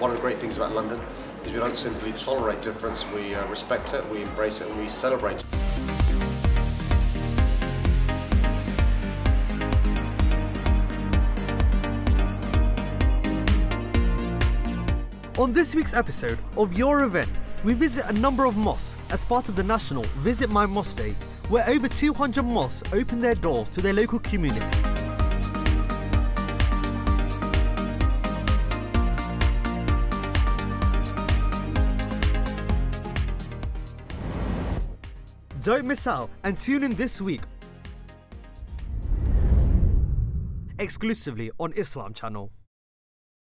One of the great things about London is we don't simply tolerate difference, we uh, respect it, we embrace it, and we celebrate. On this week's episode of Your Event, we visit a number of mosques as part of the national Visit My Mosque Day, where over 200 mosques open their doors to their local communities. Don't miss out and tune in this week exclusively on Islam Channel.